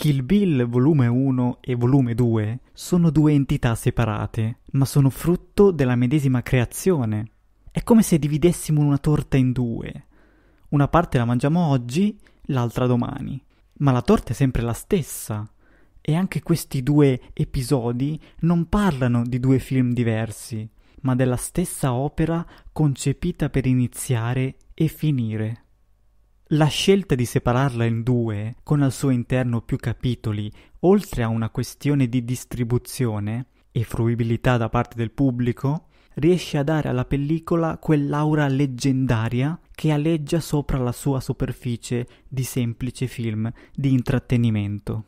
Kill Bill volume 1 e volume 2 sono due entità separate, ma sono frutto della medesima creazione. È come se dividessimo una torta in due. Una parte la mangiamo oggi, l'altra domani. Ma la torta è sempre la stessa. E anche questi due episodi non parlano di due film diversi, ma della stessa opera concepita per iniziare e finire. La scelta di separarla in due, con al suo interno più capitoli, oltre a una questione di distribuzione e fruibilità da parte del pubblico, riesce a dare alla pellicola quell'aura leggendaria che aleggia sopra la sua superficie di semplice film di intrattenimento.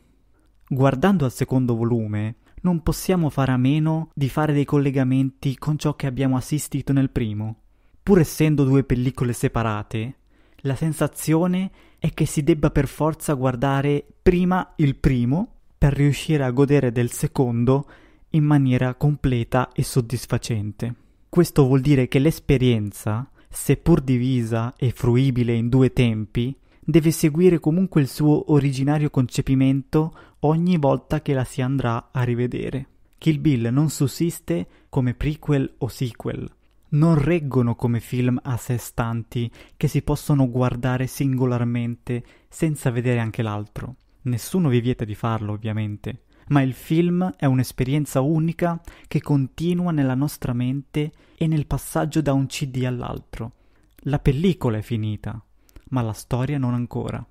Guardando al secondo volume, non possiamo fare a meno di fare dei collegamenti con ciò che abbiamo assistito nel primo. Pur essendo due pellicole separate, la sensazione è che si debba per forza guardare prima il primo per riuscire a godere del secondo in maniera completa e soddisfacente. Questo vuol dire che l'esperienza, seppur divisa e fruibile in due tempi, deve seguire comunque il suo originario concepimento ogni volta che la si andrà a rivedere. Kill Bill non sussiste come prequel o sequel, non reggono come film a sé stanti che si possono guardare singolarmente senza vedere anche l'altro. Nessuno vi vieta di farlo, ovviamente, ma il film è un'esperienza unica che continua nella nostra mente e nel passaggio da un CD all'altro. La pellicola è finita, ma la storia non ancora.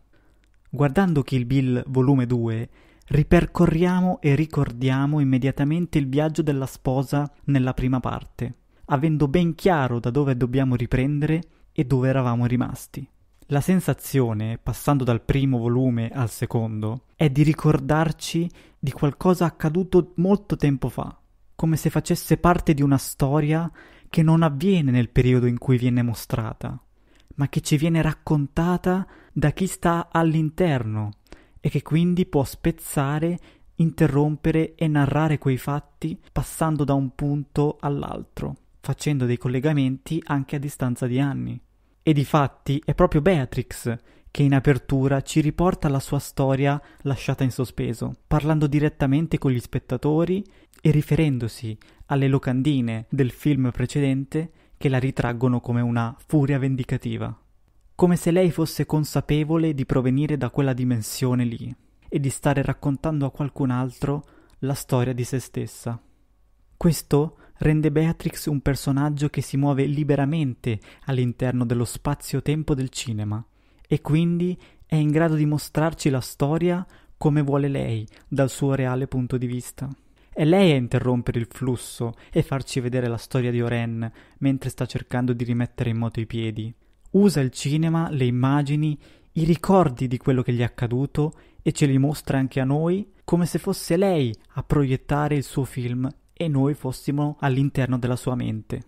Guardando Kill Bill volume 2, ripercorriamo e ricordiamo immediatamente il viaggio della sposa nella prima parte avendo ben chiaro da dove dobbiamo riprendere e dove eravamo rimasti. La sensazione, passando dal primo volume al secondo, è di ricordarci di qualcosa accaduto molto tempo fa, come se facesse parte di una storia che non avviene nel periodo in cui viene mostrata, ma che ci viene raccontata da chi sta all'interno e che quindi può spezzare, interrompere e narrare quei fatti passando da un punto all'altro facendo dei collegamenti anche a distanza di anni. E di fatti è proprio Beatrix che in apertura ci riporta la sua storia lasciata in sospeso, parlando direttamente con gli spettatori e riferendosi alle locandine del film precedente che la ritraggono come una furia vendicativa, come se lei fosse consapevole di provenire da quella dimensione lì e di stare raccontando a qualcun altro la storia di se stessa. Questo rende Beatrix un personaggio che si muove liberamente all'interno dello spazio-tempo del cinema e quindi è in grado di mostrarci la storia come vuole lei, dal suo reale punto di vista. È lei a interrompere il flusso e farci vedere la storia di Oren mentre sta cercando di rimettere in moto i piedi. Usa il cinema, le immagini, i ricordi di quello che gli è accaduto e ce li mostra anche a noi come se fosse lei a proiettare il suo film e noi fossimo all'interno della sua mente.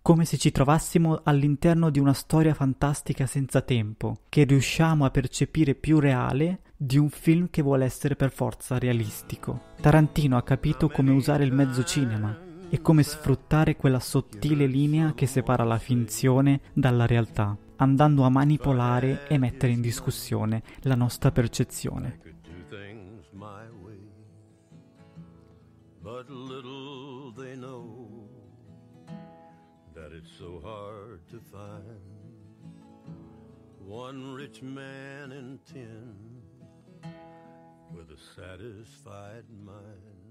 Come se ci trovassimo all'interno di una storia fantastica senza tempo, che riusciamo a percepire più reale di un film che vuole essere per forza realistico. Tarantino ha capito come usare il mezzo cinema e come sfruttare quella sottile linea che separa la finzione dalla realtà, andando a manipolare e mettere in discussione la nostra percezione. Hard to find one rich man in ten with a satisfied mind.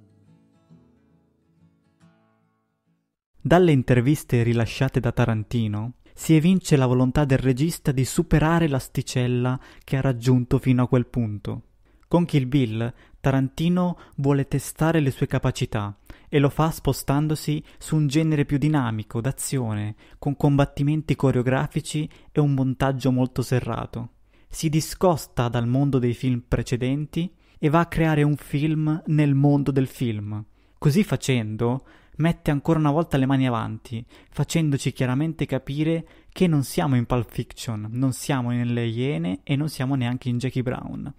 Dalle interviste rilasciate da Tarantino si evince la volontà del regista di superare l'asticella che ha raggiunto fino a quel punto. Con Kill Bill Tarantino vuole testare le sue capacità e lo fa spostandosi su un genere più dinamico, d'azione, con combattimenti coreografici e un montaggio molto serrato. Si discosta dal mondo dei film precedenti e va a creare un film nel mondo del film. Così facendo, mette ancora una volta le mani avanti, facendoci chiaramente capire che non siamo in Pulp Fiction, non siamo nelle Iene e non siamo neanche in Jackie Brown.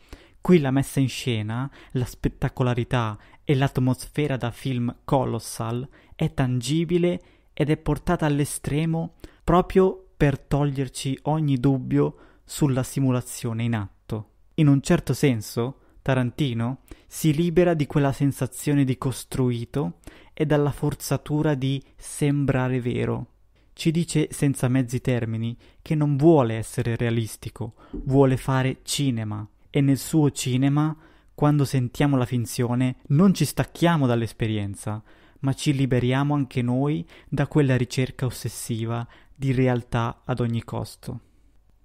Qui la messa in scena, la spettacolarità e l'atmosfera da film colossal è tangibile ed è portata all'estremo proprio per toglierci ogni dubbio sulla simulazione in atto. In un certo senso, Tarantino si libera di quella sensazione di costruito e dalla forzatura di sembrare vero. Ci dice senza mezzi termini che non vuole essere realistico, vuole fare cinema e nel suo cinema, quando sentiamo la finzione, non ci stacchiamo dall'esperienza, ma ci liberiamo anche noi da quella ricerca ossessiva di realtà ad ogni costo.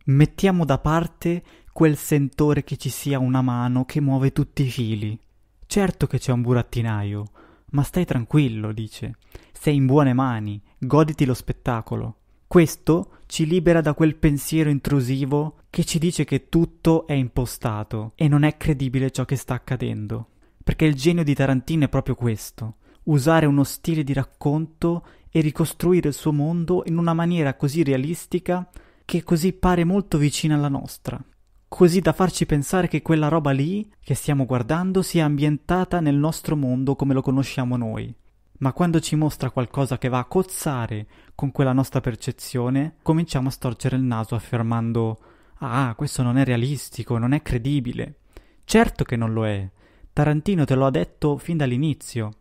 Mettiamo da parte quel sentore che ci sia una mano che muove tutti i fili. Certo che c'è un burattinaio, ma stai tranquillo, dice. Sei in buone mani, goditi lo spettacolo. Questo ci libera da quel pensiero intrusivo che ci dice che tutto è impostato e non è credibile ciò che sta accadendo. Perché il genio di Tarantino è proprio questo, usare uno stile di racconto e ricostruire il suo mondo in una maniera così realistica che così pare molto vicina alla nostra così da farci pensare che quella roba lì che stiamo guardando sia ambientata nel nostro mondo come lo conosciamo noi. Ma quando ci mostra qualcosa che va a cozzare con quella nostra percezione, cominciamo a storcere il naso affermando Ah, questo non è realistico, non è credibile. Certo che non lo è. Tarantino te lo ha detto fin dall'inizio.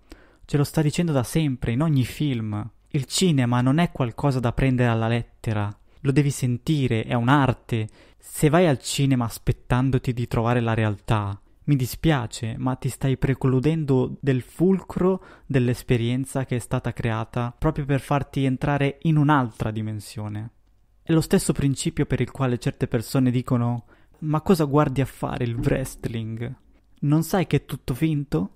Ce lo sta dicendo da sempre, in ogni film. Il cinema non è qualcosa da prendere alla lettera. Lo devi sentire, è un'arte, se vai al cinema aspettandoti di trovare la realtà, mi dispiace, ma ti stai precludendo del fulcro dell'esperienza che è stata creata proprio per farti entrare in un'altra dimensione. È lo stesso principio per il quale certe persone dicono ma cosa guardi a fare il wrestling? Non sai che è tutto finto?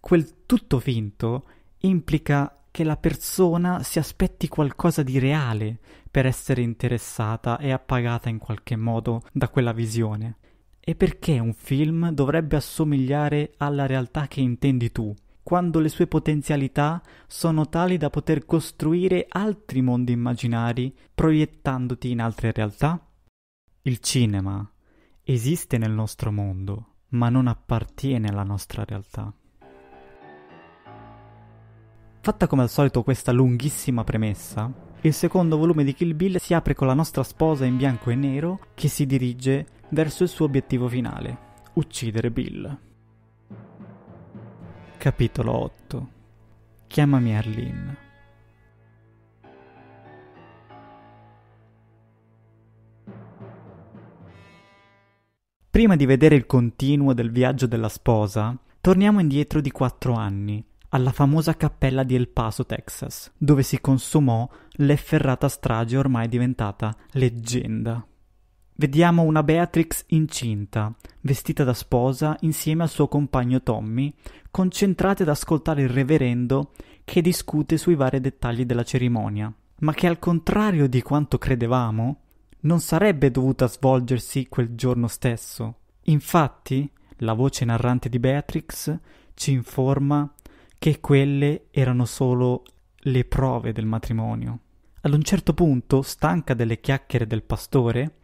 Quel tutto finto implica che la persona si aspetti qualcosa di reale per essere interessata e appagata in qualche modo da quella visione. E perché un film dovrebbe assomigliare alla realtà che intendi tu, quando le sue potenzialità sono tali da poter costruire altri mondi immaginari proiettandoti in altre realtà? Il cinema esiste nel nostro mondo, ma non appartiene alla nostra realtà. Fatta come al solito questa lunghissima premessa, il secondo volume di Kill Bill si apre con la nostra sposa in bianco e nero che si dirige verso il suo obiettivo finale, uccidere Bill. Capitolo 8 Chiamami Arlene Prima di vedere il continuo del viaggio della sposa, torniamo indietro di quattro anni, alla famosa cappella di El Paso, Texas, dove si consumò l'efferrata strage ormai diventata leggenda. Vediamo una Beatrix incinta, vestita da sposa insieme al suo compagno Tommy, concentrati ad ascoltare il reverendo che discute sui vari dettagli della cerimonia, ma che al contrario di quanto credevamo, non sarebbe dovuta svolgersi quel giorno stesso. Infatti, la voce narrante di Beatrix ci informa che quelle erano solo le prove del matrimonio. Ad un certo punto, stanca delle chiacchiere del pastore,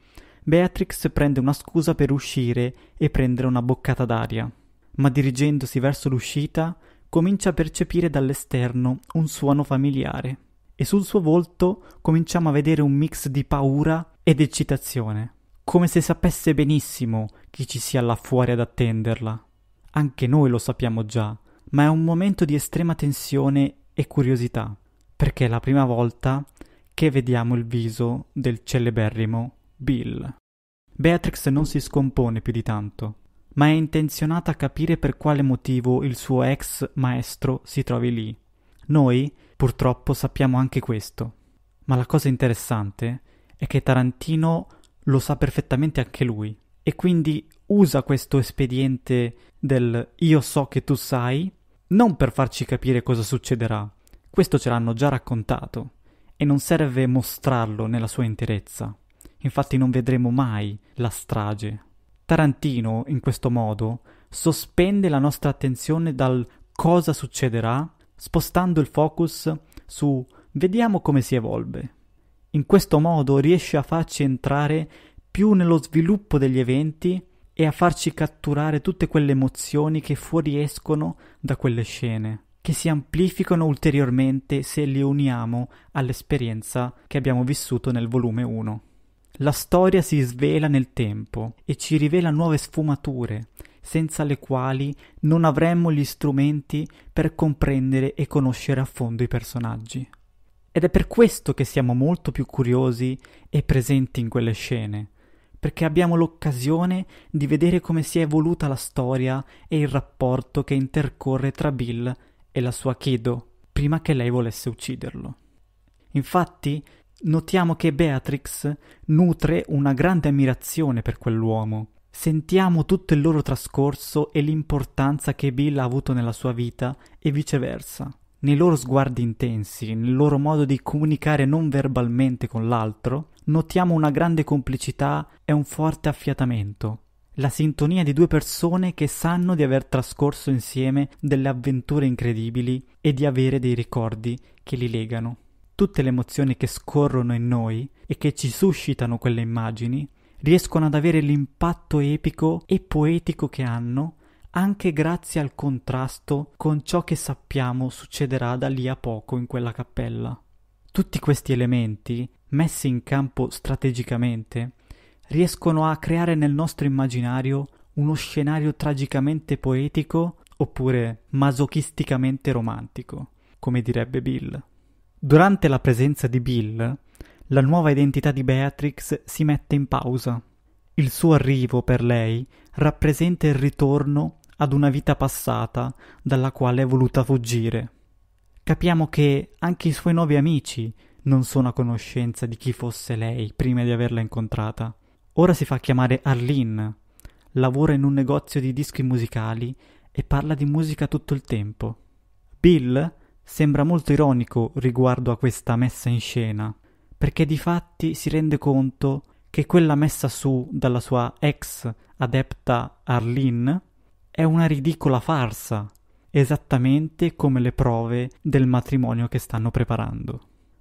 Beatrix prende una scusa per uscire e prendere una boccata d'aria, ma dirigendosi verso l'uscita comincia a percepire dall'esterno un suono familiare e sul suo volto cominciamo a vedere un mix di paura ed eccitazione, come se sapesse benissimo chi ci sia là fuori ad attenderla. Anche noi lo sappiamo già, ma è un momento di estrema tensione e curiosità, perché è la prima volta che vediamo il viso del celeberrimo Bill. Beatrix non si scompone più di tanto, ma è intenzionata a capire per quale motivo il suo ex maestro si trovi lì. Noi, purtroppo, sappiamo anche questo. Ma la cosa interessante è che Tarantino lo sa perfettamente anche lui, e quindi usa questo espediente del io so che tu sai non per farci capire cosa succederà, questo ce l'hanno già raccontato, e non serve mostrarlo nella sua interezza. Infatti non vedremo mai la strage. Tarantino, in questo modo, sospende la nostra attenzione dal cosa succederà, spostando il focus su vediamo come si evolve. In questo modo riesce a farci entrare più nello sviluppo degli eventi e a farci catturare tutte quelle emozioni che fuoriescono da quelle scene, che si amplificano ulteriormente se li uniamo all'esperienza che abbiamo vissuto nel volume 1. La storia si svela nel tempo e ci rivela nuove sfumature senza le quali non avremmo gli strumenti per comprendere e conoscere a fondo i personaggi. Ed è per questo che siamo molto più curiosi e presenti in quelle scene, perché abbiamo l'occasione di vedere come si è evoluta la storia e il rapporto che intercorre tra Bill e la sua Kido, prima che lei volesse ucciderlo. Infatti, notiamo che Beatrix nutre una grande ammirazione per quell'uomo. Sentiamo tutto il loro trascorso e l'importanza che Bill ha avuto nella sua vita e viceversa. Nei loro sguardi intensi, nel loro modo di comunicare non verbalmente con l'altro, notiamo una grande complicità e un forte affiatamento. La sintonia di due persone che sanno di aver trascorso insieme delle avventure incredibili e di avere dei ricordi che li legano. Tutte le emozioni che scorrono in noi e che ci suscitano quelle immagini riescono ad avere l'impatto epico e poetico che hanno anche grazie al contrasto con ciò che sappiamo succederà da lì a poco in quella cappella. Tutti questi elementi, messi in campo strategicamente, riescono a creare nel nostro immaginario uno scenario tragicamente poetico oppure masochisticamente romantico, come direbbe Bill. Durante la presenza di Bill, la nuova identità di Beatrix si mette in pausa. Il suo arrivo per lei rappresenta il ritorno ad una vita passata dalla quale è voluta fuggire. Capiamo che anche i suoi nuovi amici non sono a conoscenza di chi fosse lei prima di averla incontrata. Ora si fa chiamare Arlene, lavora in un negozio di dischi musicali e parla di musica tutto il tempo. Bill sembra molto ironico riguardo a questa messa in scena, perché di fatti si rende conto che quella messa su dalla sua ex adepta Arlene è una ridicola farsa, esattamente come le prove del matrimonio che stanno preparando.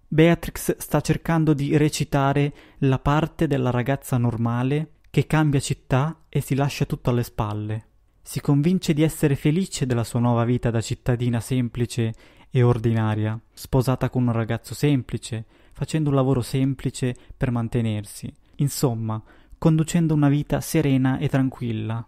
Beatrix sta cercando di recitare la parte della ragazza normale che cambia città e si lascia tutto alle spalle. Si convince di essere felice della sua nuova vita da cittadina semplice e ordinaria, sposata con un ragazzo semplice, facendo un lavoro semplice per mantenersi, insomma, conducendo una vita serena e tranquilla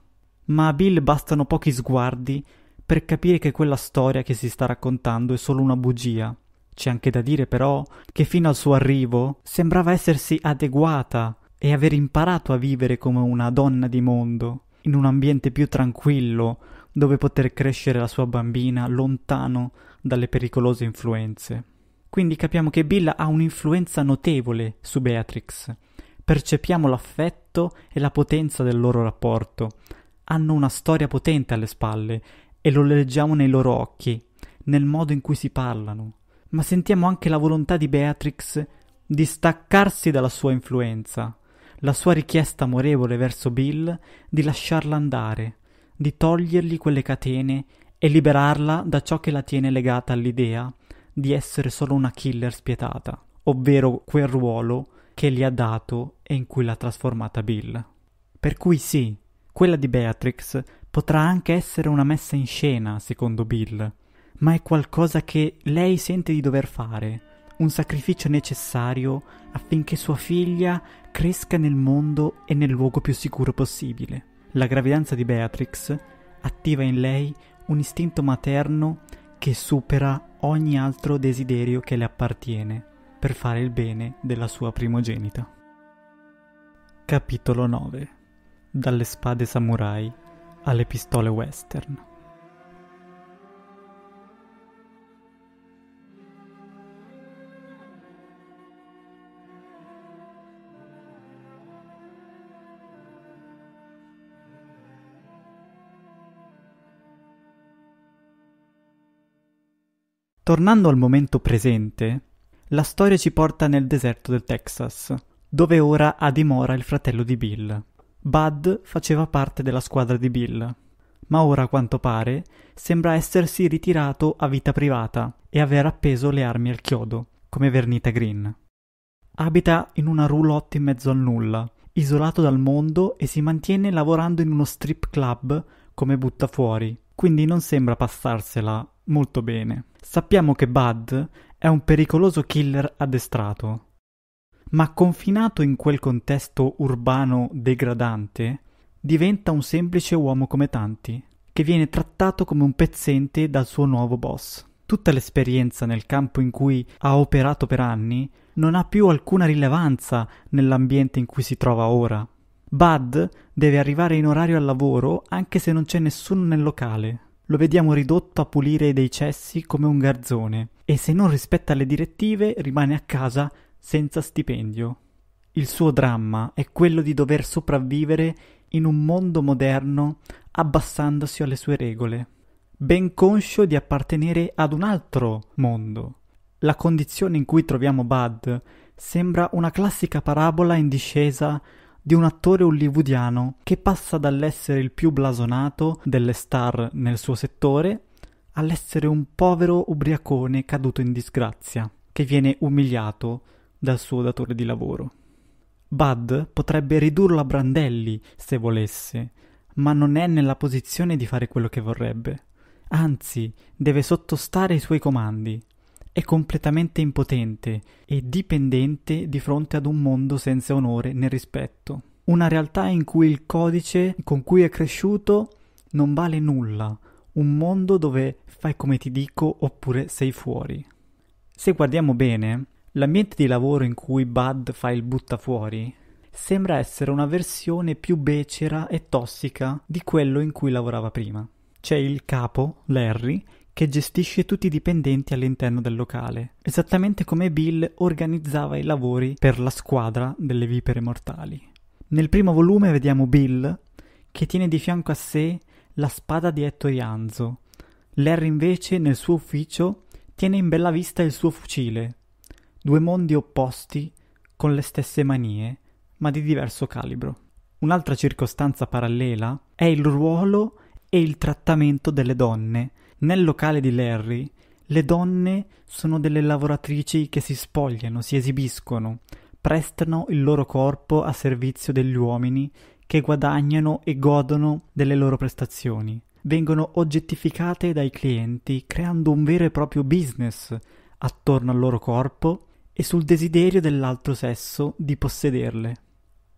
ma a Bill bastano pochi sguardi per capire che quella storia che si sta raccontando è solo una bugia. C'è anche da dire però che fino al suo arrivo sembrava essersi adeguata e aver imparato a vivere come una donna di mondo, in un ambiente più tranquillo, dove poter crescere la sua bambina lontano dalle pericolose influenze. Quindi capiamo che Bill ha un'influenza notevole su Beatrix. Percepiamo l'affetto e la potenza del loro rapporto, hanno una storia potente alle spalle e lo leggiamo nei loro occhi, nel modo in cui si parlano, ma sentiamo anche la volontà di Beatrix di staccarsi dalla sua influenza, la sua richiesta amorevole verso Bill di lasciarla andare, di togliergli quelle catene e liberarla da ciò che la tiene legata all'idea di essere solo una killer spietata, ovvero quel ruolo che gli ha dato e in cui l'ha trasformata Bill. Per cui sì, quella di Beatrix potrà anche essere una messa in scena, secondo Bill, ma è qualcosa che lei sente di dover fare, un sacrificio necessario affinché sua figlia cresca nel mondo e nel luogo più sicuro possibile. La gravidanza di Beatrix attiva in lei un istinto materno che supera ogni altro desiderio che le appartiene per fare il bene della sua primogenita. Capitolo 9 dalle spade samurai alle pistole western. Tornando al momento presente, la storia ci porta nel deserto del Texas, dove ora ha dimora il fratello di Bill. Bud faceva parte della squadra di Bill, ma ora a quanto pare sembra essersi ritirato a vita privata e aver appeso le armi al chiodo, come Vernita Green. Abita in una roulotte in mezzo al nulla, isolato dal mondo e si mantiene lavorando in uno strip club come butta fuori, quindi non sembra passarsela molto bene. Sappiamo che Bud è un pericoloso killer addestrato, ma confinato in quel contesto urbano degradante, diventa un semplice uomo come tanti, che viene trattato come un pezzente dal suo nuovo boss. Tutta l'esperienza nel campo in cui ha operato per anni non ha più alcuna rilevanza nell'ambiente in cui si trova ora. Bud deve arrivare in orario al lavoro anche se non c'è nessuno nel locale. Lo vediamo ridotto a pulire dei cessi come un garzone e se non rispetta le direttive rimane a casa senza stipendio. Il suo dramma è quello di dover sopravvivere in un mondo moderno abbassandosi alle sue regole, ben conscio di appartenere ad un altro mondo. La condizione in cui troviamo Bud sembra una classica parabola in discesa di un attore hollywoodiano che passa dall'essere il più blasonato delle star nel suo settore all'essere un povero ubriacone caduto in disgrazia, che viene umiliato dal suo datore di lavoro. Bud potrebbe ridurlo a brandelli se volesse, ma non è nella posizione di fare quello che vorrebbe. Anzi, deve sottostare ai suoi comandi. È completamente impotente e dipendente di fronte ad un mondo senza onore né rispetto. Una realtà in cui il codice con cui è cresciuto non vale nulla, un mondo dove fai come ti dico oppure sei fuori. Se guardiamo bene, L'ambiente di lavoro in cui Bud fa il buttafuori sembra essere una versione più becera e tossica di quello in cui lavorava prima. C'è il capo, Larry, che gestisce tutti i dipendenti all'interno del locale, esattamente come Bill organizzava i lavori per la squadra delle vipere mortali. Nel primo volume vediamo Bill che tiene di fianco a sé la spada di Ettore Anzo. Larry invece nel suo ufficio tiene in bella vista il suo fucile, due mondi opposti con le stesse manie, ma di diverso calibro. Un'altra circostanza parallela è il ruolo e il trattamento delle donne. Nel locale di Larry, le donne sono delle lavoratrici che si spogliano, si esibiscono, prestano il loro corpo a servizio degli uomini che guadagnano e godono delle loro prestazioni. Vengono oggettificate dai clienti creando un vero e proprio business attorno al loro corpo e sul desiderio dell'altro sesso di possederle.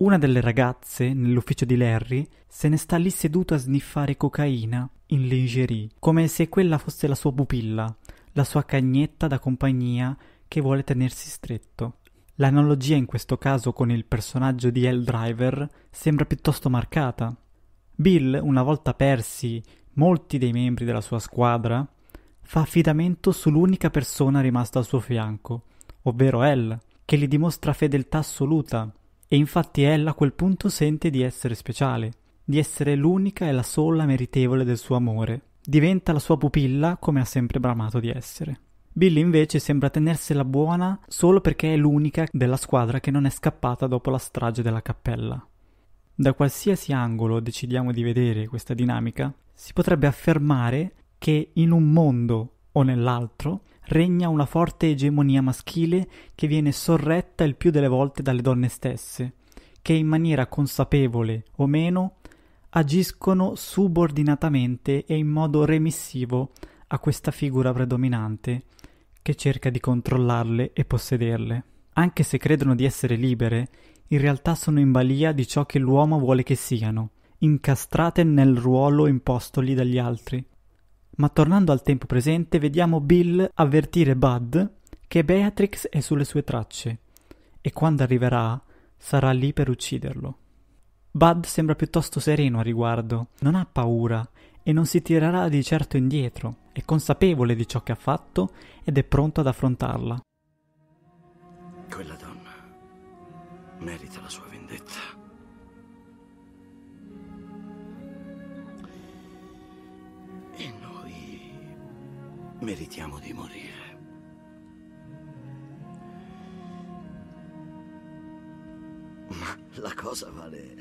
Una delle ragazze, nell'ufficio di Larry, se ne sta lì seduta a sniffare cocaina in lingerie, come se quella fosse la sua pupilla, la sua cagnetta da compagnia che vuole tenersi stretto. L'analogia in questo caso con il personaggio di L. Driver sembra piuttosto marcata. Bill, una volta persi molti dei membri della sua squadra, fa affidamento sull'unica persona rimasta al suo fianco, ovvero Elle, che gli dimostra fedeltà assoluta, e infatti Elle a quel punto sente di essere speciale, di essere l'unica e la sola meritevole del suo amore. Diventa la sua pupilla come ha sempre bramato di essere. Billy invece sembra tenersela buona solo perché è l'unica della squadra che non è scappata dopo la strage della cappella. Da qualsiasi angolo decidiamo di vedere questa dinamica, si potrebbe affermare che in un mondo o nell'altro regna una forte egemonia maschile che viene sorretta il più delle volte dalle donne stesse, che in maniera consapevole o meno agiscono subordinatamente e in modo remissivo a questa figura predominante che cerca di controllarle e possederle. Anche se credono di essere libere, in realtà sono in balia di ciò che l'uomo vuole che siano, incastrate nel ruolo impostogli dagli altri. Ma tornando al tempo presente, vediamo Bill avvertire Bud che Beatrix è sulle sue tracce e quando arriverà sarà lì per ucciderlo. Bud sembra piuttosto sereno a riguardo, non ha paura e non si tirerà di certo indietro, è consapevole di ciò che ha fatto ed è pronto ad affrontarla. Quella donna merita la sua vendetta. Meritiamo di morire. Ma la cosa vale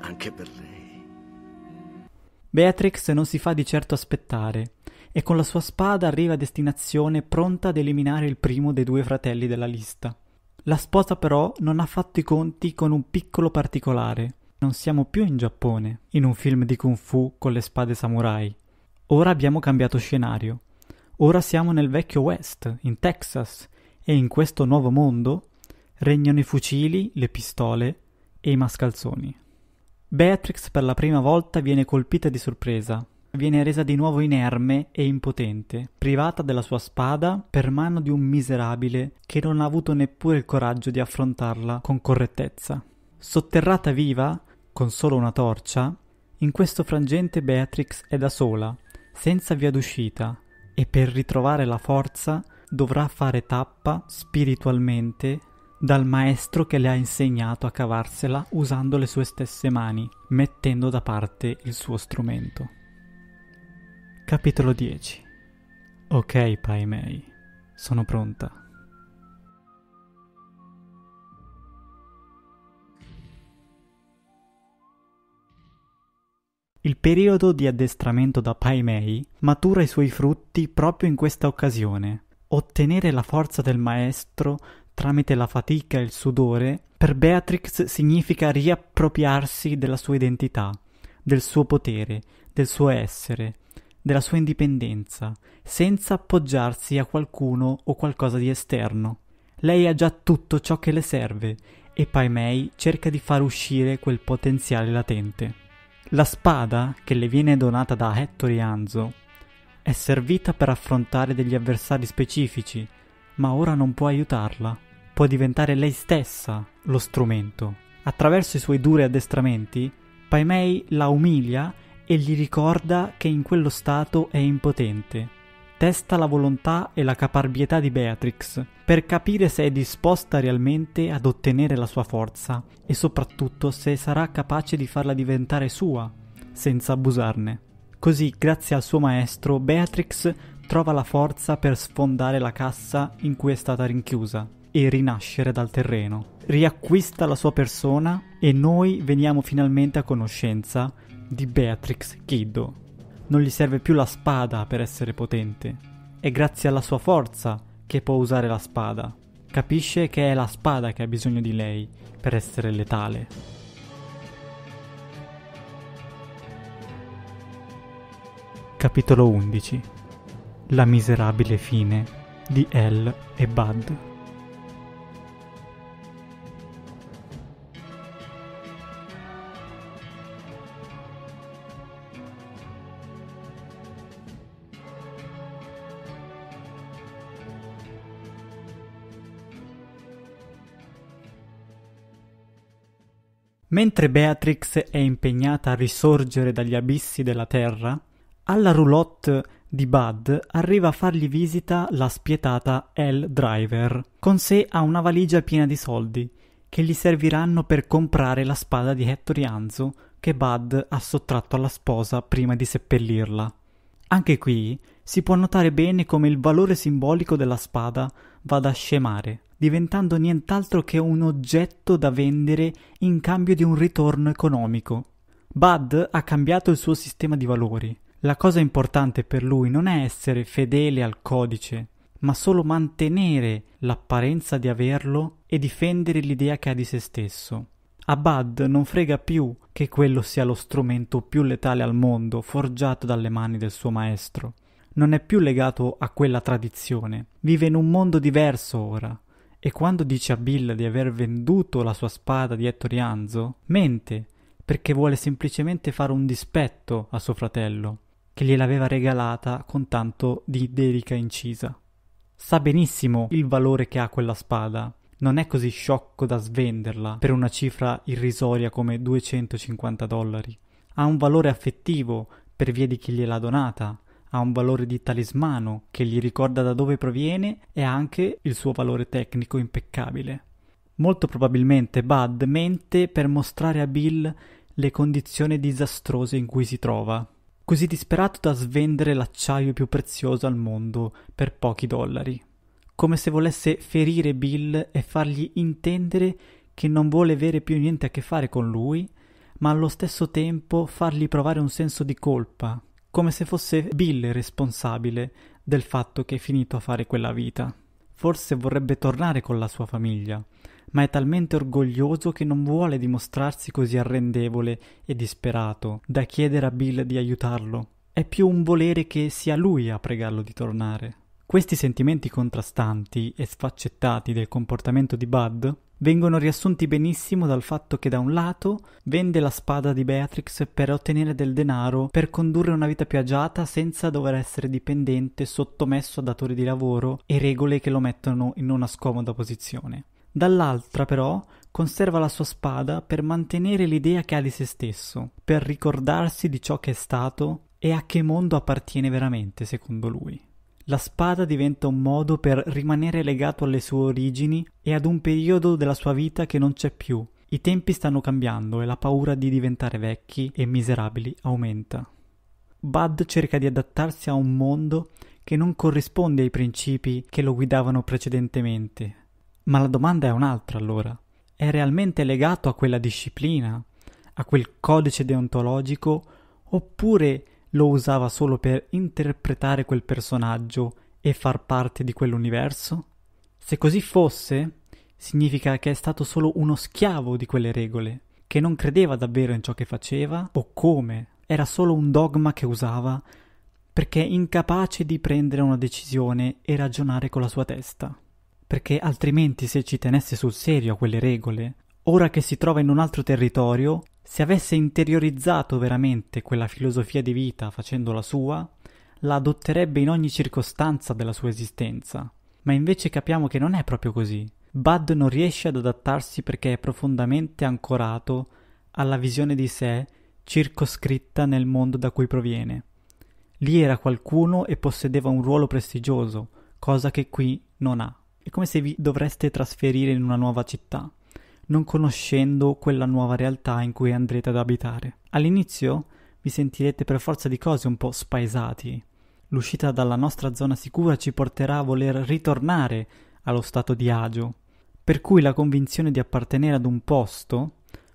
anche per lei. Beatrix non si fa di certo aspettare e con la sua spada arriva a destinazione pronta ad eliminare il primo dei due fratelli della lista. La sposa però non ha fatto i conti con un piccolo particolare. Non siamo più in Giappone, in un film di kung fu con le spade samurai. Ora abbiamo cambiato scenario. Ora siamo nel vecchio West, in Texas, e in questo nuovo mondo regnano i fucili, le pistole e i mascalzoni. Beatrix per la prima volta viene colpita di sorpresa. Viene resa di nuovo inerme e impotente, privata della sua spada per mano di un miserabile che non ha avuto neppure il coraggio di affrontarla con correttezza. Sotterrata viva, con solo una torcia, in questo frangente Beatrix è da sola, senza via d'uscita, e per ritrovare la forza dovrà fare tappa spiritualmente dal maestro che le ha insegnato a cavarsela usando le sue stesse mani, mettendo da parte il suo strumento. Capitolo 10 Ok, Pai Mei, sono pronta. Il periodo di addestramento da Pai Mei matura i suoi frutti proprio in questa occasione. Ottenere la forza del maestro tramite la fatica e il sudore, per Beatrix significa riappropriarsi della sua identità, del suo potere, del suo essere, della sua indipendenza, senza appoggiarsi a qualcuno o qualcosa di esterno. Lei ha già tutto ciò che le serve e Pai Mei cerca di far uscire quel potenziale latente. La spada che le viene donata da Hattori Anzo è servita per affrontare degli avversari specifici, ma ora non può aiutarla può diventare lei stessa lo strumento. Attraverso i suoi duri addestramenti, Pai Mei la umilia e gli ricorda che in quello stato è impotente. Testa la volontà e la caparbietà di Beatrix per capire se è disposta realmente ad ottenere la sua forza e soprattutto se sarà capace di farla diventare sua, senza abusarne. Così, grazie al suo maestro, Beatrix trova la forza per sfondare la cassa in cui è stata rinchiusa e rinascere dal terreno. Riacquista la sua persona e noi veniamo finalmente a conoscenza di Beatrix Kiddo. Non gli serve più la spada per essere potente. È grazie alla sua forza che può usare la spada. Capisce che è la spada che ha bisogno di lei per essere letale. Capitolo 11 La miserabile fine di El e Bud Mentre Beatrix è impegnata a risorgere dagli abissi della terra, alla roulotte di Bud arriva a fargli visita la spietata Elle Driver. Con sé ha una valigia piena di soldi, che gli serviranno per comprare la spada di Hector Anzo che Bud ha sottratto alla sposa prima di seppellirla. Anche qui si può notare bene come il valore simbolico della spada vada a scemare diventando nient'altro che un oggetto da vendere in cambio di un ritorno economico. Bud ha cambiato il suo sistema di valori. La cosa importante per lui non è essere fedele al codice, ma solo mantenere l'apparenza di averlo e difendere l'idea che ha di se stesso. A Bud non frega più che quello sia lo strumento più letale al mondo forgiato dalle mani del suo maestro. Non è più legato a quella tradizione. Vive in un mondo diverso ora, e quando dice a Bill di aver venduto la sua spada di Ettorianzo, mente, perché vuole semplicemente fare un dispetto a suo fratello, che gliel'aveva regalata con tanto di dedica incisa. Sa benissimo il valore che ha quella spada, non è così sciocco da svenderla per una cifra irrisoria come 250 dollari. Ha un valore affettivo per via di chi gliel'ha donata, ha un valore di talismano che gli ricorda da dove proviene e anche il suo valore tecnico impeccabile. Molto probabilmente Bud mente per mostrare a Bill le condizioni disastrose in cui si trova, così disperato da svendere l'acciaio più prezioso al mondo per pochi dollari, come se volesse ferire Bill e fargli intendere che non vuole avere più niente a che fare con lui, ma allo stesso tempo fargli provare un senso di colpa come se fosse Bill responsabile del fatto che è finito a fare quella vita. Forse vorrebbe tornare con la sua famiglia, ma è talmente orgoglioso che non vuole dimostrarsi così arrendevole e disperato da chiedere a Bill di aiutarlo. È più un volere che sia lui a pregarlo di tornare. Questi sentimenti contrastanti e sfaccettati del comportamento di Bud vengono riassunti benissimo dal fatto che da un lato vende la spada di Beatrix per ottenere del denaro per condurre una vita più agiata senza dover essere dipendente, sottomesso a datori di lavoro e regole che lo mettono in una scomoda posizione. Dall'altra però conserva la sua spada per mantenere l'idea che ha di se stesso, per ricordarsi di ciò che è stato e a che mondo appartiene veramente secondo lui. La spada diventa un modo per rimanere legato alle sue origini e ad un periodo della sua vita che non c'è più. I tempi stanno cambiando e la paura di diventare vecchi e miserabili aumenta. Bud cerca di adattarsi a un mondo che non corrisponde ai principi che lo guidavano precedentemente. Ma la domanda è un'altra allora. È realmente legato a quella disciplina, a quel codice deontologico, oppure lo usava solo per interpretare quel personaggio e far parte di quell'universo? Se così fosse, significa che è stato solo uno schiavo di quelle regole, che non credeva davvero in ciò che faceva o come, era solo un dogma che usava perché incapace di prendere una decisione e ragionare con la sua testa. Perché altrimenti se ci tenesse sul serio a quelle regole, ora che si trova in un altro territorio, se avesse interiorizzato veramente quella filosofia di vita facendola sua, la adotterebbe in ogni circostanza della sua esistenza. Ma invece capiamo che non è proprio così. Bud non riesce ad adattarsi perché è profondamente ancorato alla visione di sé circoscritta nel mondo da cui proviene. Lì era qualcuno e possedeva un ruolo prestigioso, cosa che qui non ha. È come se vi dovreste trasferire in una nuova città non conoscendo quella nuova realtà in cui andrete ad abitare. All'inizio vi sentirete per forza di cose un po' spaesati. L'uscita dalla nostra zona sicura ci porterà a voler ritornare allo stato di agio, per cui la convinzione di appartenere ad un posto,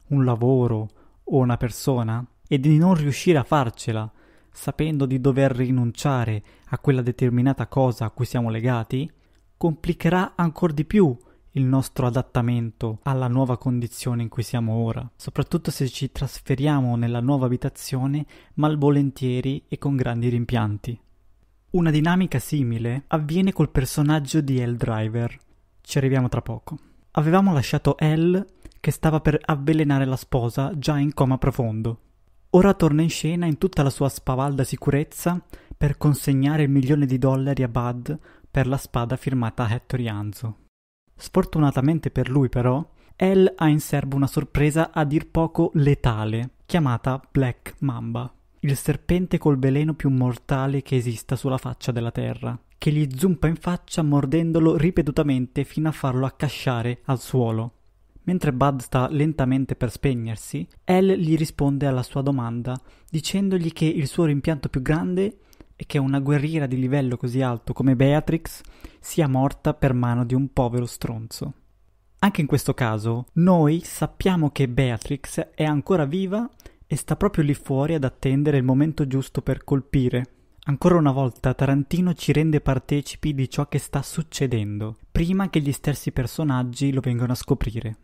un lavoro o una persona e di non riuscire a farcela, sapendo di dover rinunciare a quella determinata cosa a cui siamo legati, complicherà ancora di più il nostro adattamento alla nuova condizione in cui siamo ora, soprattutto se ci trasferiamo nella nuova abitazione malvolentieri e con grandi rimpianti. Una dinamica simile avviene col personaggio di L Driver. Ci arriviamo tra poco. Avevamo lasciato L che stava per avvelenare la sposa già in coma profondo. Ora torna in scena in tutta la sua spavalda sicurezza per consegnare il milione di dollari a Bud per la spada firmata a Hector Ianzo. Sfortunatamente per lui, però, El ha in serbo una sorpresa a dir poco letale, chiamata Black Mamba, il serpente col veleno più mortale che esista sulla faccia della terra, che gli zumpa in faccia mordendolo ripetutamente fino a farlo accasciare al suolo. Mentre Bud sta lentamente per spegnersi, El gli risponde alla sua domanda, dicendogli che il suo rimpianto più grande e che una guerriera di livello così alto come Beatrix sia morta per mano di un povero stronzo. Anche in questo caso, noi sappiamo che Beatrix è ancora viva e sta proprio lì fuori ad attendere il momento giusto per colpire. Ancora una volta Tarantino ci rende partecipi di ciò che sta succedendo, prima che gli stessi personaggi lo vengano a scoprire.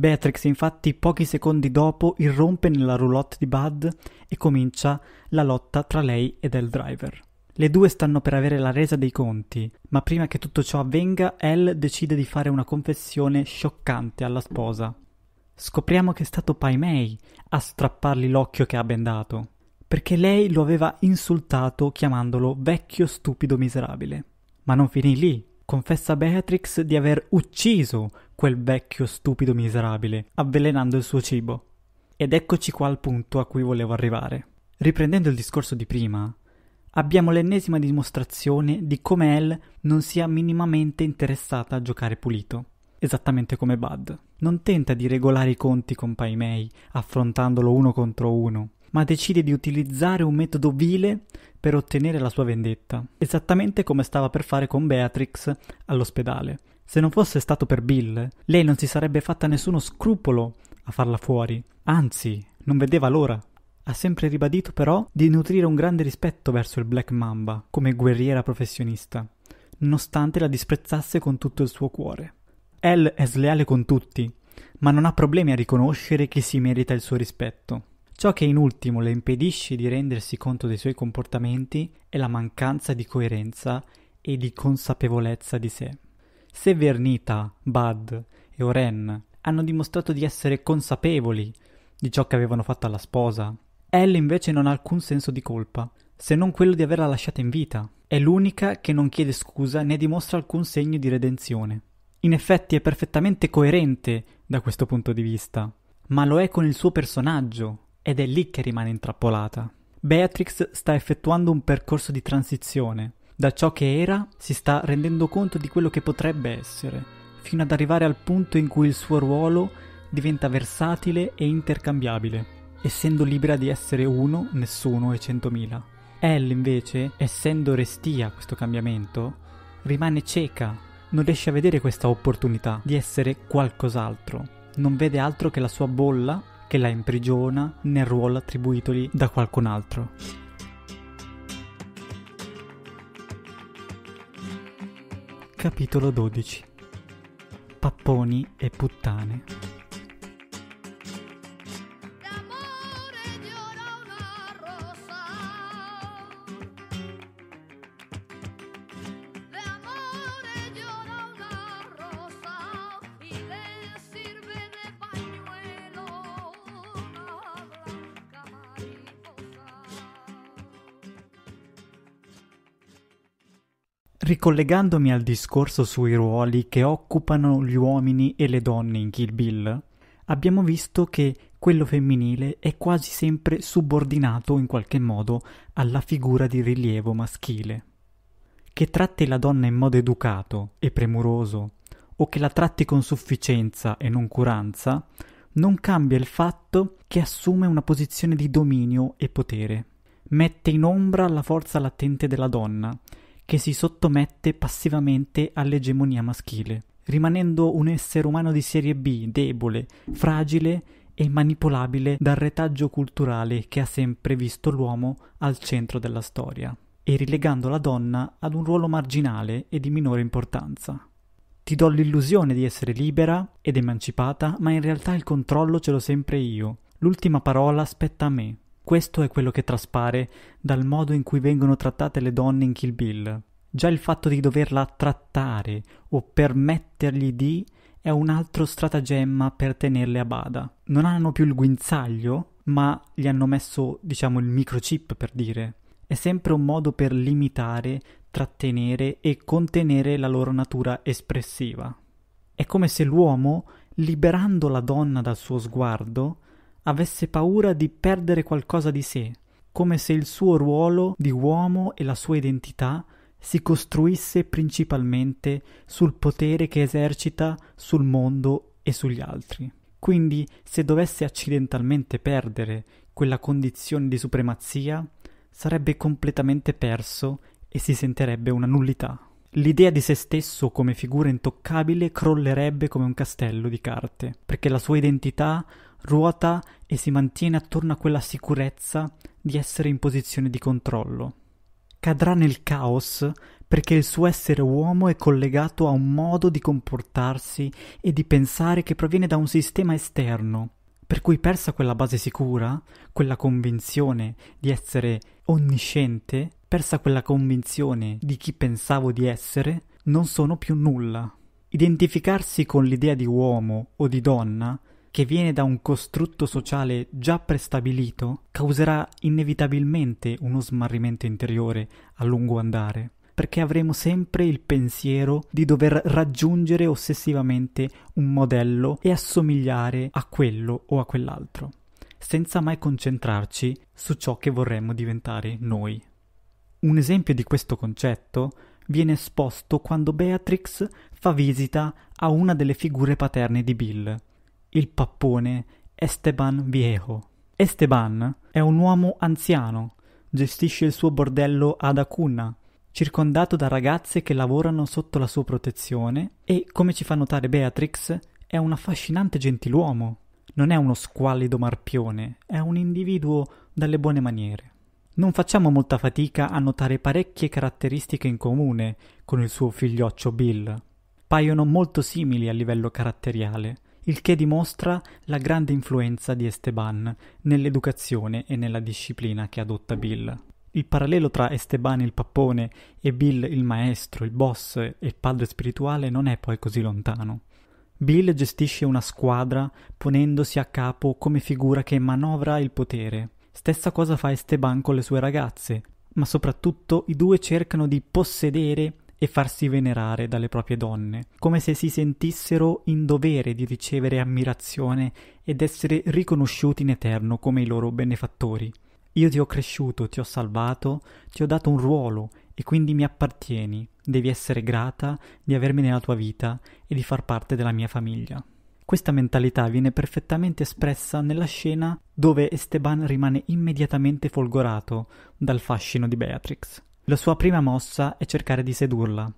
Beatrix infatti pochi secondi dopo irrompe nella roulotte di Bud e comincia la lotta tra lei ed El Driver. Le due stanno per avere la resa dei conti, ma prima che tutto ciò avvenga, Elle decide di fare una confessione scioccante alla sposa. Scopriamo che è stato Pai Mei a strappargli l'occhio che ha bendato, perché lei lo aveva insultato chiamandolo vecchio stupido miserabile. Ma non finì lì. Confessa Beatrix di aver ucciso quel vecchio stupido miserabile, avvelenando il suo cibo. Ed eccoci qua al punto a cui volevo arrivare. Riprendendo il discorso di prima, abbiamo l'ennesima dimostrazione di come Elle non sia minimamente interessata a giocare pulito, esattamente come Bud. Non tenta di regolare i conti con Pai Mei, affrontandolo uno contro uno, ma decide di utilizzare un metodo vile per ottenere la sua vendetta, esattamente come stava per fare con Beatrix all'ospedale. Se non fosse stato per Bill, lei non si sarebbe fatta nessuno scrupolo a farla fuori, anzi, non vedeva l'ora. Ha sempre ribadito però di nutrire un grande rispetto verso il Black Mamba come guerriera professionista, nonostante la disprezzasse con tutto il suo cuore. Elle è sleale con tutti, ma non ha problemi a riconoscere chi si merita il suo rispetto. Ciò che in ultimo le impedisce di rendersi conto dei suoi comportamenti è la mancanza di coerenza e di consapevolezza di sé. Se Vernita, Bud e Oren hanno dimostrato di essere consapevoli di ciò che avevano fatto alla sposa, Elle invece non ha alcun senso di colpa, se non quello di averla lasciata in vita. È l'unica che non chiede scusa né dimostra alcun segno di redenzione. In effetti è perfettamente coerente da questo punto di vista, ma lo è con il suo personaggio ed è lì che rimane intrappolata. Beatrix sta effettuando un percorso di transizione. Da ciò che era si sta rendendo conto di quello che potrebbe essere, fino ad arrivare al punto in cui il suo ruolo diventa versatile e intercambiabile, essendo libera di essere uno, nessuno e centomila. Elle invece, essendo restia a questo cambiamento, rimane cieca, non riesce a vedere questa opportunità di essere qualcos'altro, non vede altro che la sua bolla che la imprigiona nel ruolo attribuitogli da qualcun altro. Capitolo 12 Papponi e puttane Ricollegandomi al discorso sui ruoli che occupano gli uomini e le donne in Kill Bill, abbiamo visto che quello femminile è quasi sempre subordinato in qualche modo alla figura di rilievo maschile. Che tratti la donna in modo educato e premuroso, o che la tratti con sufficienza e noncuranza, non cambia il fatto che assume una posizione di dominio e potere. Mette in ombra la forza latente della donna che si sottomette passivamente all'egemonia maschile, rimanendo un essere umano di serie B, debole, fragile e manipolabile dal retaggio culturale che ha sempre visto l'uomo al centro della storia, e rilegando la donna ad un ruolo marginale e di minore importanza. Ti do l'illusione di essere libera ed emancipata, ma in realtà il controllo ce l'ho sempre io. L'ultima parola spetta a me. Questo è quello che traspare dal modo in cui vengono trattate le donne in Kill Bill. Già il fatto di doverla trattare o permettergli di è un altro stratagemma per tenerle a bada. Non hanno più il guinzaglio, ma gli hanno messo, diciamo, il microchip per dire. È sempre un modo per limitare, trattenere e contenere la loro natura espressiva. È come se l'uomo, liberando la donna dal suo sguardo, avesse paura di perdere qualcosa di sé, come se il suo ruolo di uomo e la sua identità si costruisse principalmente sul potere che esercita sul mondo e sugli altri. Quindi, se dovesse accidentalmente perdere quella condizione di supremazia, sarebbe completamente perso e si sentirebbe una nullità. L'idea di se stesso come figura intoccabile crollerebbe come un castello di carte, perché la sua identità ruota e si mantiene attorno a quella sicurezza di essere in posizione di controllo. Cadrà nel caos perché il suo essere uomo è collegato a un modo di comportarsi e di pensare che proviene da un sistema esterno, per cui persa quella base sicura, quella convinzione di essere onnisciente, persa quella convinzione di chi pensavo di essere, non sono più nulla. Identificarsi con l'idea di uomo o di donna che viene da un costrutto sociale già prestabilito, causerà inevitabilmente uno smarrimento interiore a lungo andare, perché avremo sempre il pensiero di dover raggiungere ossessivamente un modello e assomigliare a quello o a quell'altro, senza mai concentrarci su ciò che vorremmo diventare noi. Un esempio di questo concetto viene esposto quando Beatrix fa visita a una delle figure paterne di Bill, il pappone Esteban Viejo. Esteban è un uomo anziano, gestisce il suo bordello ad Acuna, circondato da ragazze che lavorano sotto la sua protezione e, come ci fa notare Beatrix, è un affascinante gentiluomo. Non è uno squallido marpione, è un individuo dalle buone maniere. Non facciamo molta fatica a notare parecchie caratteristiche in comune con il suo figlioccio Bill. Paiono molto simili a livello caratteriale, il che dimostra la grande influenza di Esteban nell'educazione e nella disciplina che adotta Bill. Il parallelo tra Esteban il pappone e Bill il maestro, il boss e il padre spirituale non è poi così lontano. Bill gestisce una squadra ponendosi a capo come figura che manovra il potere. Stessa cosa fa Esteban con le sue ragazze, ma soprattutto i due cercano di possedere e farsi venerare dalle proprie donne, come se si sentissero in dovere di ricevere ammirazione ed essere riconosciuti in eterno come i loro benefattori. Io ti ho cresciuto, ti ho salvato, ti ho dato un ruolo e quindi mi appartieni. Devi essere grata di avermi nella tua vita e di far parte della mia famiglia. Questa mentalità viene perfettamente espressa nella scena dove Esteban rimane immediatamente folgorato dal fascino di Beatrix. La sua prima mossa è cercare di sedurla,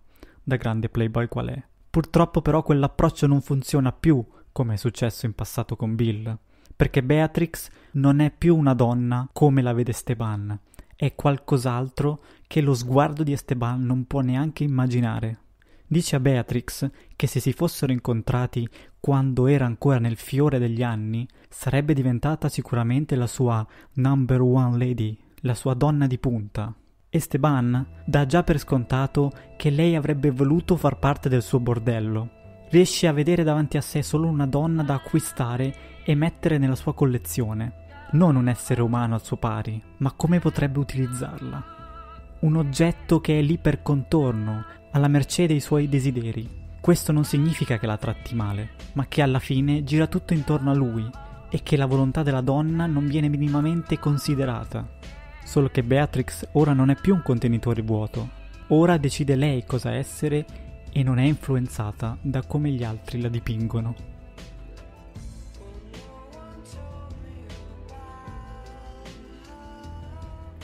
da grande playboy qual è. Purtroppo però quell'approccio non funziona più, come è successo in passato con Bill, perché Beatrix non è più una donna come la vede Esteban, è qualcos'altro che lo sguardo di Esteban non può neanche immaginare. Dice a Beatrix che se si fossero incontrati quando era ancora nel fiore degli anni, sarebbe diventata sicuramente la sua number one lady, la sua donna di punta. Esteban dà già per scontato che lei avrebbe voluto far parte del suo bordello. Riesce a vedere davanti a sé solo una donna da acquistare e mettere nella sua collezione, non un essere umano al suo pari, ma come potrebbe utilizzarla. Un oggetto che è lì per contorno, alla mercé dei suoi desideri. Questo non significa che la tratti male, ma che alla fine gira tutto intorno a lui e che la volontà della donna non viene minimamente considerata. Solo che Beatrix ora non è più un contenitore vuoto, ora decide lei cosa essere e non è influenzata da come gli altri la dipingono.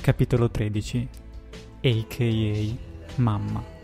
Capitolo 13 a.k.a. Mamma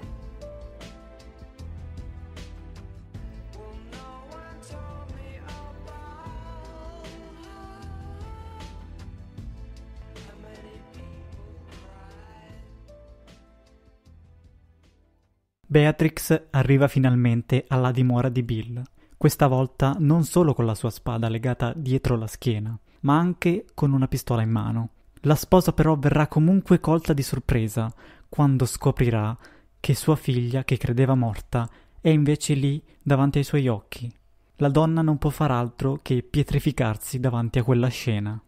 Beatrix arriva finalmente alla dimora di Bill, questa volta non solo con la sua spada legata dietro la schiena, ma anche con una pistola in mano. La sposa però verrà comunque colta di sorpresa quando scoprirà che sua figlia, che credeva morta, è invece lì davanti ai suoi occhi. La donna non può far altro che pietrificarsi davanti a quella scena.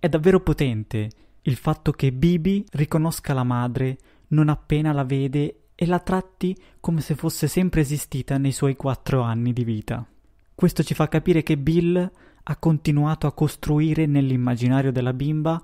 È davvero potente il fatto che Bibi riconosca la madre non appena la vede e la tratti come se fosse sempre esistita nei suoi quattro anni di vita. Questo ci fa capire che Bill ha continuato a costruire nell'immaginario della bimba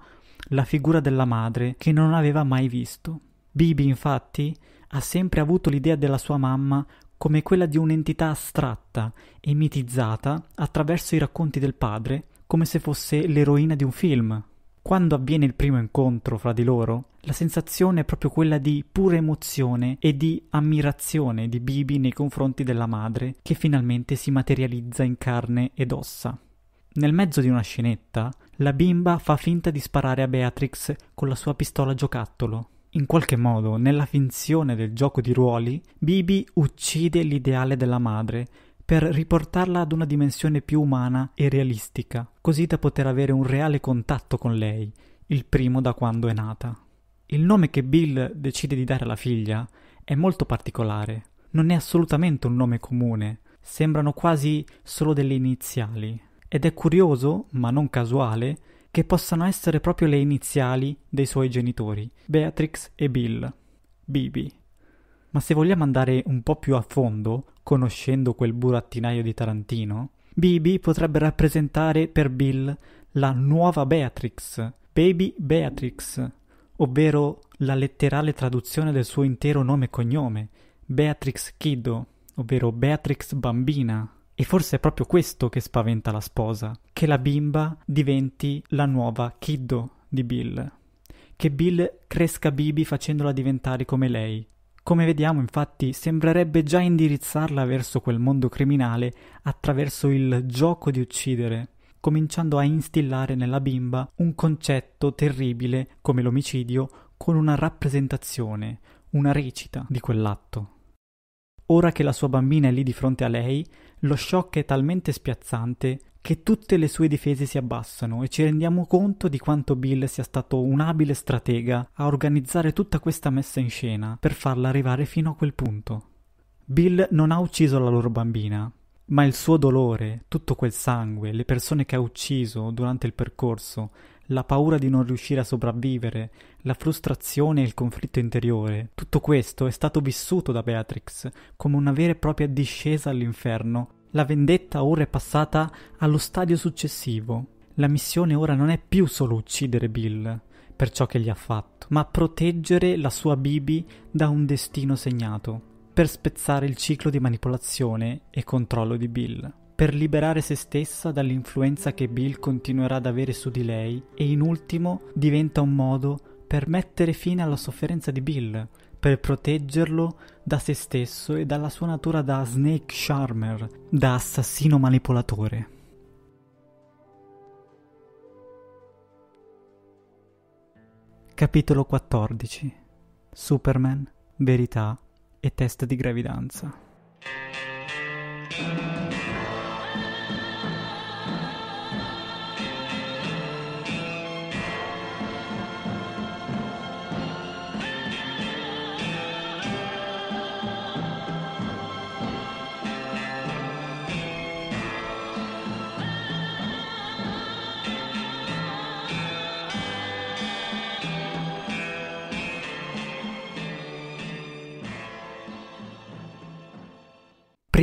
la figura della madre che non aveva mai visto. Bibi, infatti, ha sempre avuto l'idea della sua mamma come quella di un'entità astratta e mitizzata attraverso i racconti del padre, come se fosse l'eroina di un film. Quando avviene il primo incontro fra di loro, la sensazione è proprio quella di pura emozione e di ammirazione di Bibi nei confronti della madre, che finalmente si materializza in carne ed ossa. Nel mezzo di una scenetta, la bimba fa finta di sparare a Beatrix con la sua pistola giocattolo. In qualche modo, nella finzione del gioco di ruoli, Bibi uccide l'ideale della madre per riportarla ad una dimensione più umana e realistica, così da poter avere un reale contatto con lei, il primo da quando è nata. Il nome che Bill decide di dare alla figlia è molto particolare, non è assolutamente un nome comune, sembrano quasi solo delle iniziali, ed è curioso, ma non casuale, che possano essere proprio le iniziali dei suoi genitori, Beatrix e Bill, Bibi. Ma se vogliamo andare un po' più a fondo, conoscendo quel burattinaio di Tarantino, Bibi potrebbe rappresentare per Bill la nuova Beatrix, Baby Beatrix, ovvero la letterale traduzione del suo intero nome e cognome, Beatrix Kiddo, ovvero Beatrix Bambina. E forse è proprio questo che spaventa la sposa, che la bimba diventi la nuova Kiddo di Bill. Che Bill cresca Bibi facendola diventare come lei, come vediamo, infatti, sembrerebbe già indirizzarla verso quel mondo criminale attraverso il gioco di uccidere, cominciando a instillare nella bimba un concetto terribile come l'omicidio con una rappresentazione, una recita di quell'atto. Ora che la sua bambina è lì di fronte a lei, lo shock è talmente spiazzante che tutte le sue difese si abbassano e ci rendiamo conto di quanto Bill sia stato un abile stratega a organizzare tutta questa messa in scena per farla arrivare fino a quel punto. Bill non ha ucciso la loro bambina, ma il suo dolore, tutto quel sangue, le persone che ha ucciso durante il percorso, la paura di non riuscire a sopravvivere, la frustrazione e il conflitto interiore, tutto questo è stato vissuto da Beatrix come una vera e propria discesa all'inferno. La vendetta ora è passata allo stadio successivo. La missione ora non è più solo uccidere Bill per ciò che gli ha fatto, ma proteggere la sua Bibi da un destino segnato, per spezzare il ciclo di manipolazione e controllo di Bill per liberare se stessa dall'influenza che Bill continuerà ad avere su di lei e in ultimo diventa un modo per mettere fine alla sofferenza di Bill, per proteggerlo da se stesso e dalla sua natura da Snake Charmer, da assassino manipolatore. Capitolo 14 Superman, verità e test di gravidanza.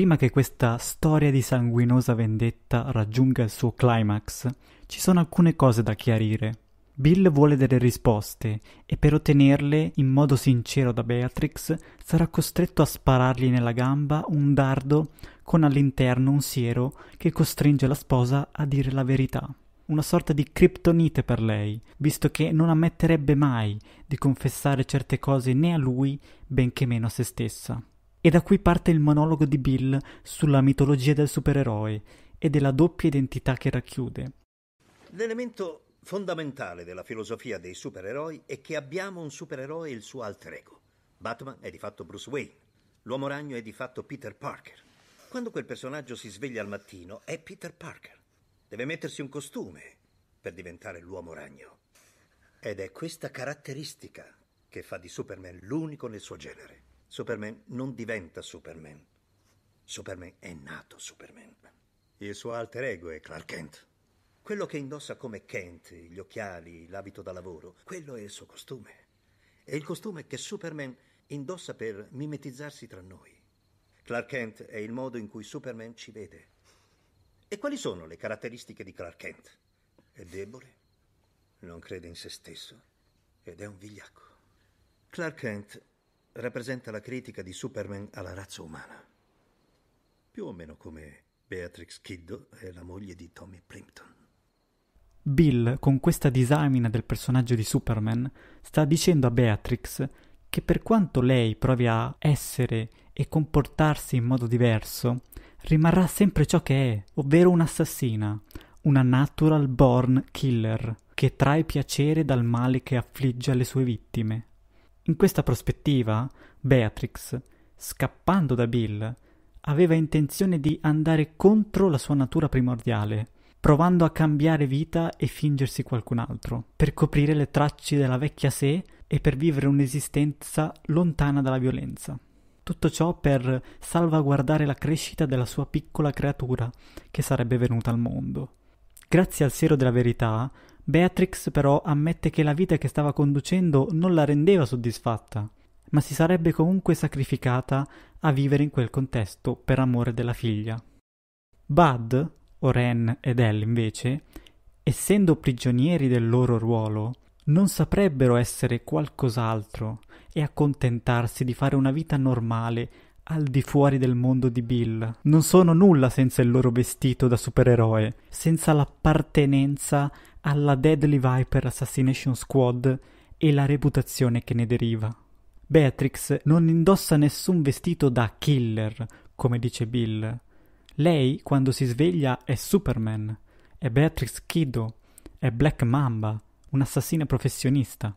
Prima che questa storia di sanguinosa vendetta raggiunga il suo climax, ci sono alcune cose da chiarire. Bill vuole delle risposte e per ottenerle in modo sincero da Beatrix sarà costretto a sparargli nella gamba un dardo con all'interno un siero che costringe la sposa a dire la verità. Una sorta di criptonite per lei, visto che non ammetterebbe mai di confessare certe cose né a lui, benché meno a se stessa. E da qui parte il monologo di Bill sulla mitologia del supereroe e della doppia identità che racchiude. L'elemento fondamentale della filosofia dei supereroi è che abbiamo un supereroe e il suo alter ego. Batman è di fatto Bruce Wayne, l'uomo ragno è di fatto Peter Parker. Quando quel personaggio si sveglia al mattino è Peter Parker. Deve mettersi un costume per diventare l'uomo ragno. Ed è questa caratteristica che fa di Superman l'unico nel suo genere. Superman non diventa Superman. Superman è nato Superman. Il suo alter ego è Clark Kent. Quello che indossa come Kent, gli occhiali, l'abito da lavoro, quello è il suo costume. È il costume che Superman indossa per mimetizzarsi tra noi. Clark Kent è il modo in cui Superman ci vede. E quali sono le caratteristiche di Clark Kent? È debole, non crede in se stesso ed è un vigliacco. Clark Kent rappresenta la critica di Superman alla razza umana. Più o meno come Beatrix Kiddo è la moglie di Tommy Plimpton. Bill, con questa disamina del personaggio di Superman, sta dicendo a Beatrix che per quanto lei provi a essere e comportarsi in modo diverso, rimarrà sempre ciò che è, ovvero un'assassina, una natural born killer, che trae piacere dal male che affligge le sue vittime. In questa prospettiva, Beatrix, scappando da Bill, aveva intenzione di andare contro la sua natura primordiale, provando a cambiare vita e fingersi qualcun altro, per coprire le tracce della vecchia sé e per vivere un'esistenza lontana dalla violenza. Tutto ciò per salvaguardare la crescita della sua piccola creatura che sarebbe venuta al mondo. Grazie al siero della verità, Beatrix però ammette che la vita che stava conducendo non la rendeva soddisfatta, ma si sarebbe comunque sacrificata a vivere in quel contesto per amore della figlia. Bud, Oren ed Elle invece, essendo prigionieri del loro ruolo, non saprebbero essere qualcos'altro e accontentarsi di fare una vita normale al di fuori del mondo di Bill. Non sono nulla senza il loro vestito da supereroe, senza l'appartenenza alla Deadly Viper Assassination Squad e la reputazione che ne deriva. Beatrix non indossa nessun vestito da killer, come dice Bill. Lei, quando si sveglia, è Superman, è Beatrix Kiddo, è Black Mamba, un'assassina professionista.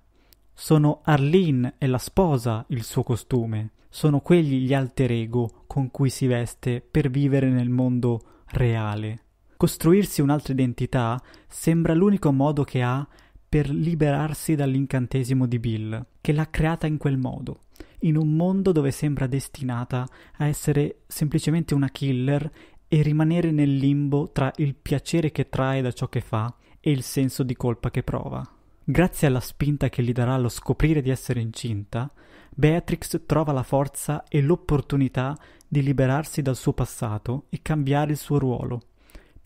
Sono Arlene e la sposa il suo costume, sono quegli gli alter ego con cui si veste per vivere nel mondo reale. Costruirsi un'altra identità sembra l'unico modo che ha per liberarsi dall'incantesimo di Bill, che l'ha creata in quel modo, in un mondo dove sembra destinata a essere semplicemente una killer e rimanere nel limbo tra il piacere che trae da ciò che fa e il senso di colpa che prova. Grazie alla spinta che gli darà lo scoprire di essere incinta, Beatrix trova la forza e l'opportunità di liberarsi dal suo passato e cambiare il suo ruolo,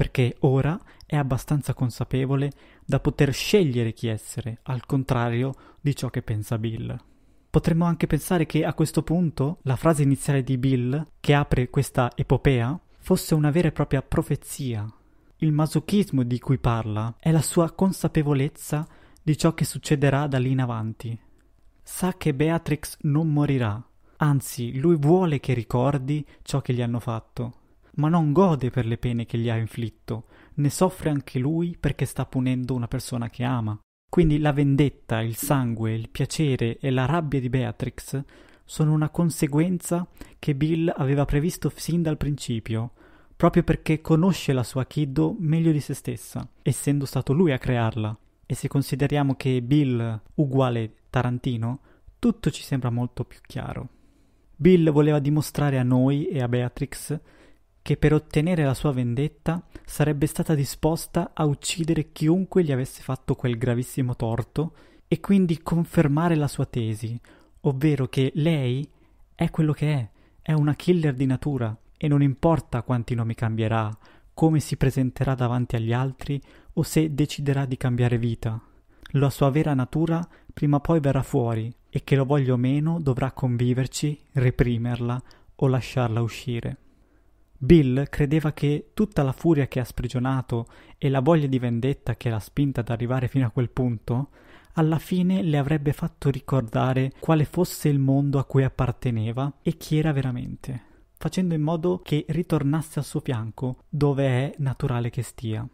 perché ora è abbastanza consapevole da poter scegliere chi essere, al contrario di ciò che pensa Bill. Potremmo anche pensare che a questo punto la frase iniziale di Bill, che apre questa epopea, fosse una vera e propria profezia. Il masochismo di cui parla è la sua consapevolezza di ciò che succederà da lì in avanti. Sa che Beatrix non morirà, anzi lui vuole che ricordi ciò che gli hanno fatto, ma non gode per le pene che gli ha inflitto, ne soffre anche lui perché sta punendo una persona che ama. Quindi la vendetta, il sangue, il piacere e la rabbia di Beatrix sono una conseguenza che Bill aveva previsto sin dal principio, proprio perché conosce la sua Kiddo meglio di se stessa, essendo stato lui a crearla. E se consideriamo che Bill uguale Tarantino, tutto ci sembra molto più chiaro. Bill voleva dimostrare a noi e a Beatrix che per ottenere la sua vendetta sarebbe stata disposta a uccidere chiunque gli avesse fatto quel gravissimo torto e quindi confermare la sua tesi, ovvero che lei è quello che è, è una killer di natura e non importa quanti nomi cambierà, come si presenterà davanti agli altri o se deciderà di cambiare vita. La sua vera natura prima o poi verrà fuori e che lo voglia o meno dovrà conviverci, reprimerla o lasciarla uscire. Bill credeva che tutta la furia che ha sprigionato e la voglia di vendetta che l'ha spinta ad arrivare fino a quel punto, alla fine le avrebbe fatto ricordare quale fosse il mondo a cui apparteneva e chi era veramente, facendo in modo che ritornasse al suo fianco, dove è naturale che stia.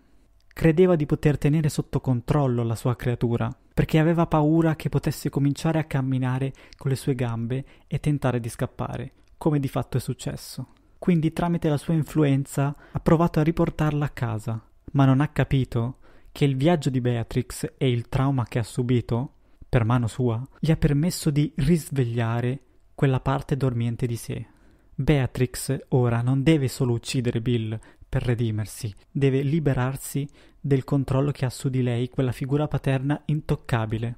Credeva di poter tenere sotto controllo la sua creatura, perché aveva paura che potesse cominciare a camminare con le sue gambe e tentare di scappare, come di fatto è successo quindi tramite la sua influenza ha provato a riportarla a casa, ma non ha capito che il viaggio di Beatrix e il trauma che ha subito, per mano sua, gli ha permesso di risvegliare quella parte dormiente di sé. Beatrix ora non deve solo uccidere Bill per redimersi, deve liberarsi del controllo che ha su di lei quella figura paterna intoccabile.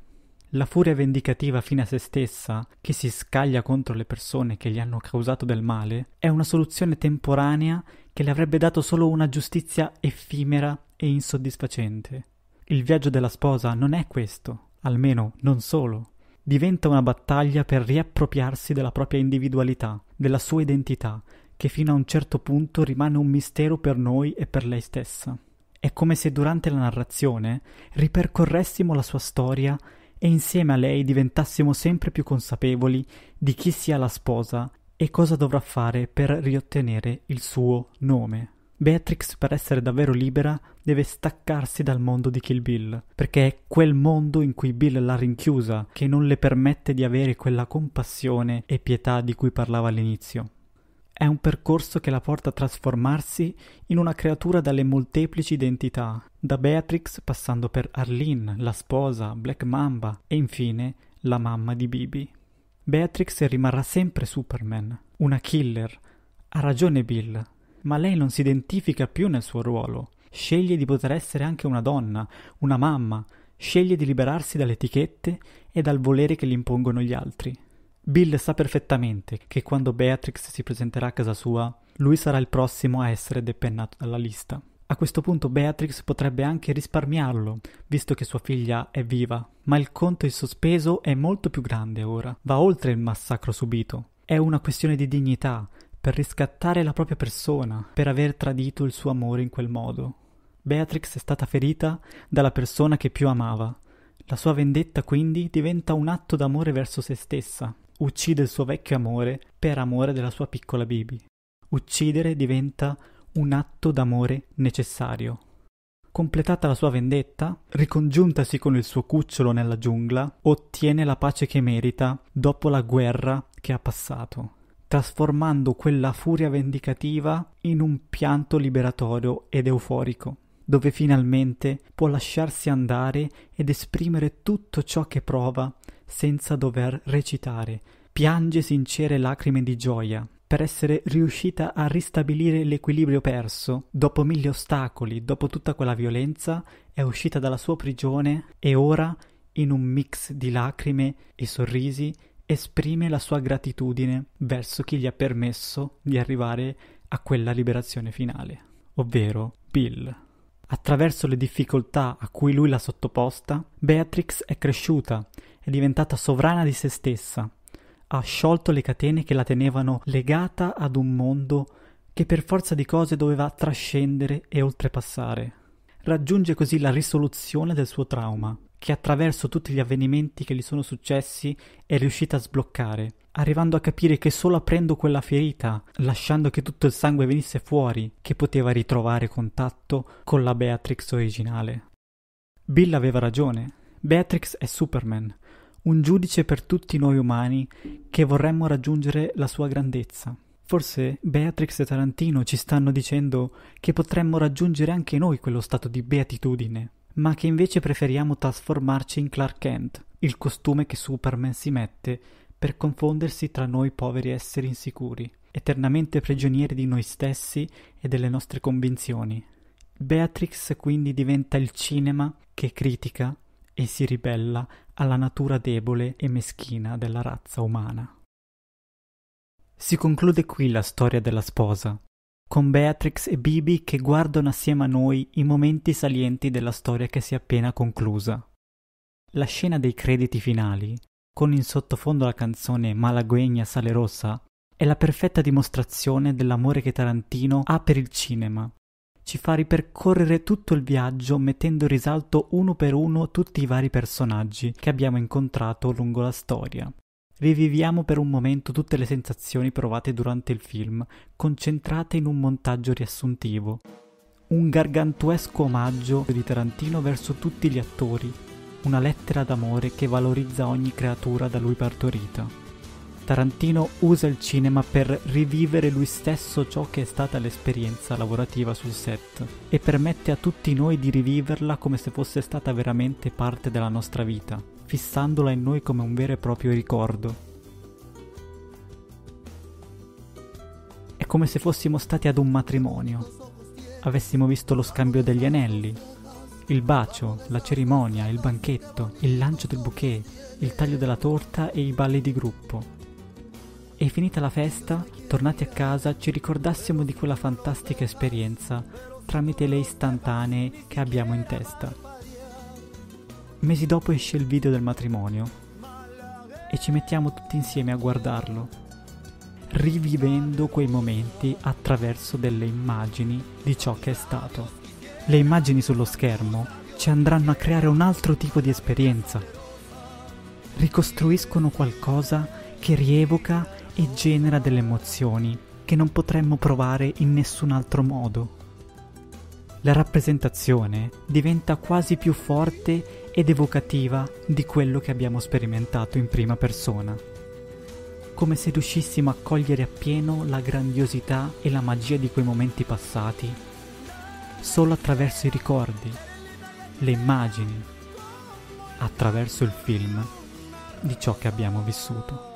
La furia vendicativa fine a se stessa, che si scaglia contro le persone che gli hanno causato del male, è una soluzione temporanea che le avrebbe dato solo una giustizia effimera e insoddisfacente. Il viaggio della sposa non è questo, almeno non solo. Diventa una battaglia per riappropriarsi della propria individualità, della sua identità, che fino a un certo punto rimane un mistero per noi e per lei stessa. È come se durante la narrazione ripercorressimo la sua storia e insieme a lei diventassimo sempre più consapevoli di chi sia la sposa e cosa dovrà fare per riottenere il suo nome. Beatrix, per essere davvero libera, deve staccarsi dal mondo di Kill Bill, perché è quel mondo in cui Bill l'ha rinchiusa che non le permette di avere quella compassione e pietà di cui parlava all'inizio. È un percorso che la porta a trasformarsi in una creatura dalle molteplici identità, da Beatrix passando per Arlene, la sposa, Black Mamba e infine la mamma di Bibi. Beatrix rimarrà sempre Superman, una killer. Ha ragione Bill, ma lei non si identifica più nel suo ruolo. Sceglie di poter essere anche una donna, una mamma, sceglie di liberarsi dalle etichette e dal volere che gli impongono gli altri. Bill sa perfettamente che quando Beatrix si presenterà a casa sua, lui sarà il prossimo a essere depennato dalla lista. A questo punto Beatrix potrebbe anche risparmiarlo, visto che sua figlia è viva, ma il conto in sospeso è molto più grande ora, va oltre il massacro subito. È una questione di dignità, per riscattare la propria persona, per aver tradito il suo amore in quel modo. Beatrix è stata ferita dalla persona che più amava. La sua vendetta quindi diventa un atto d'amore verso se stessa, uccide il suo vecchio amore per amore della sua piccola Bibi. Uccidere diventa un atto d'amore necessario. Completata la sua vendetta, ricongiuntasi con il suo cucciolo nella giungla, ottiene la pace che merita dopo la guerra che ha passato, trasformando quella furia vendicativa in un pianto liberatorio ed euforico, dove finalmente può lasciarsi andare ed esprimere tutto ciò che prova senza dover recitare, piange sincere lacrime di gioia, per essere riuscita a ristabilire l'equilibrio perso, dopo mille ostacoli, dopo tutta quella violenza, è uscita dalla sua prigione e ora, in un mix di lacrime e sorrisi, esprime la sua gratitudine verso chi gli ha permesso di arrivare a quella liberazione finale, ovvero Bill. Attraverso le difficoltà a cui lui l'ha sottoposta, Beatrix è cresciuta, è diventata sovrana di se stessa, ha sciolto le catene che la tenevano legata ad un mondo che per forza di cose doveva trascendere e oltrepassare. Raggiunge così la risoluzione del suo trauma, che attraverso tutti gli avvenimenti che gli sono successi è riuscita a sbloccare, arrivando a capire che solo aprendo quella ferita, lasciando che tutto il sangue venisse fuori, che poteva ritrovare contatto con la Beatrix originale. Bill aveva ragione. Beatrix è Superman, un giudice per tutti noi umani che vorremmo raggiungere la sua grandezza. Forse Beatrix e Tarantino ci stanno dicendo che potremmo raggiungere anche noi quello stato di beatitudine, ma che invece preferiamo trasformarci in Clark Kent, il costume che Superman si mette per confondersi tra noi poveri esseri insicuri, eternamente prigionieri di noi stessi e delle nostre convinzioni. Beatrix quindi diventa il cinema che critica e si ribella alla natura debole e meschina della razza umana. Si conclude qui la storia della sposa, con Beatrix e Bibi che guardano assieme a noi i momenti salienti della storia che si è appena conclusa. La scena dei crediti finali, con in sottofondo la canzone Malaguegna Sale Rossa, è la perfetta dimostrazione dell'amore che Tarantino ha per il cinema ci fa ripercorrere tutto il viaggio mettendo in risalto uno per uno tutti i vari personaggi che abbiamo incontrato lungo la storia. Riviviamo per un momento tutte le sensazioni provate durante il film, concentrate in un montaggio riassuntivo. Un gargantuesco omaggio di Tarantino verso tutti gli attori, una lettera d'amore che valorizza ogni creatura da lui partorita. Tarantino usa il cinema per rivivere lui stesso ciò che è stata l'esperienza lavorativa sul set e permette a tutti noi di riviverla come se fosse stata veramente parte della nostra vita, fissandola in noi come un vero e proprio ricordo. È come se fossimo stati ad un matrimonio, avessimo visto lo scambio degli anelli, il bacio, la cerimonia, il banchetto, il lancio del bouquet, il taglio della torta e i balli di gruppo e finita la festa, tornati a casa, ci ricordassimo di quella fantastica esperienza tramite le istantanee che abbiamo in testa. Mesi dopo esce il video del matrimonio e ci mettiamo tutti insieme a guardarlo, rivivendo quei momenti attraverso delle immagini di ciò che è stato. Le immagini sullo schermo ci andranno a creare un altro tipo di esperienza. Ricostruiscono qualcosa che rievoca e genera delle emozioni che non potremmo provare in nessun altro modo. La rappresentazione diventa quasi più forte ed evocativa di quello che abbiamo sperimentato in prima persona, come se riuscissimo a cogliere appieno la grandiosità e la magia di quei momenti passati, solo attraverso i ricordi, le immagini, attraverso il film di ciò che abbiamo vissuto.